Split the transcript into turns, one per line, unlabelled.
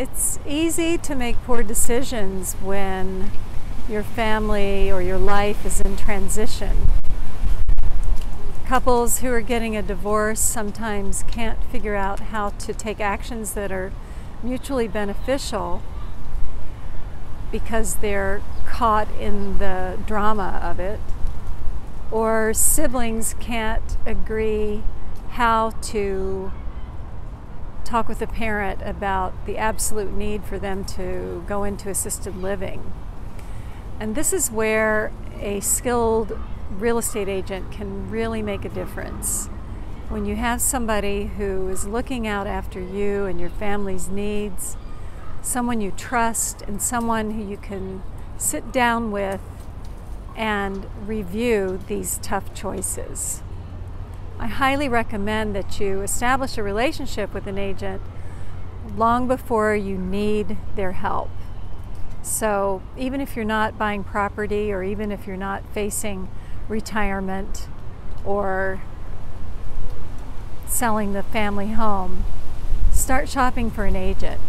It's easy to make poor decisions when your family or your life is in transition. Couples who are getting a divorce sometimes can't figure out how to take actions that are mutually beneficial because they're caught in the drama of it. Or siblings can't agree how to talk with a parent about the absolute need for them to go into assisted living. And this is where a skilled real estate agent can really make a difference. When you have somebody who is looking out after you and your family's needs, someone you trust, and someone who you can sit down with and review these tough choices. I highly recommend that you establish a relationship with an agent long before you need their help. So, even if you're not buying property or even if you're not facing retirement or selling the family home, start shopping for an agent.